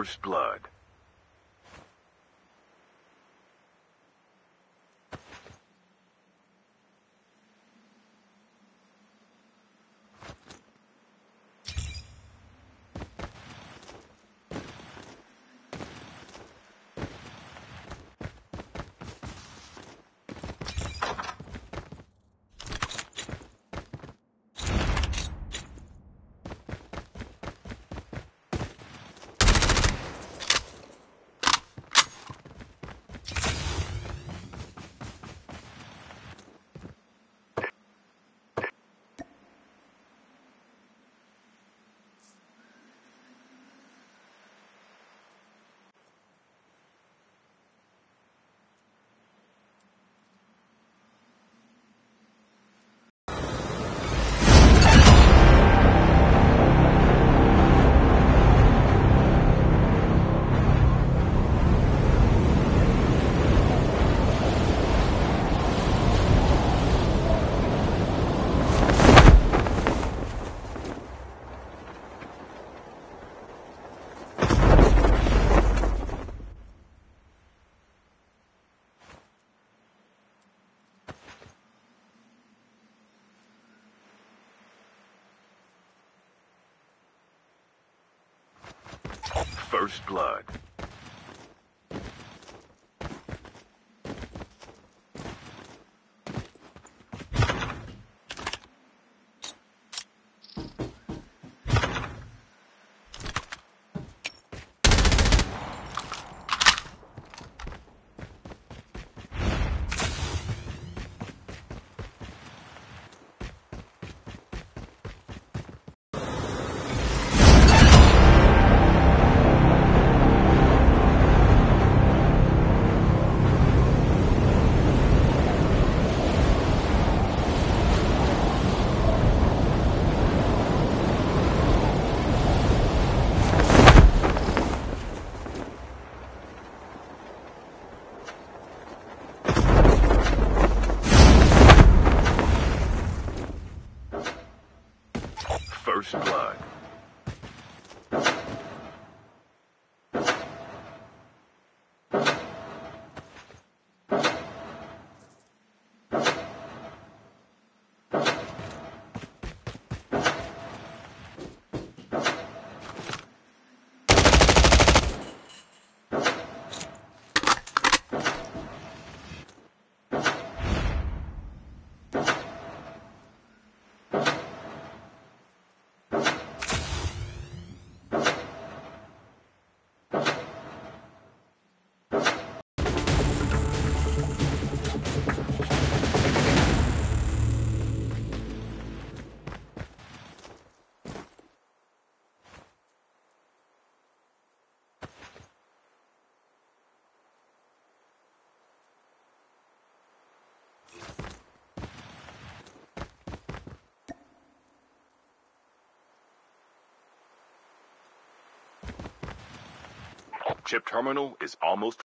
First Blood. First Blood. First Chip terminal is almost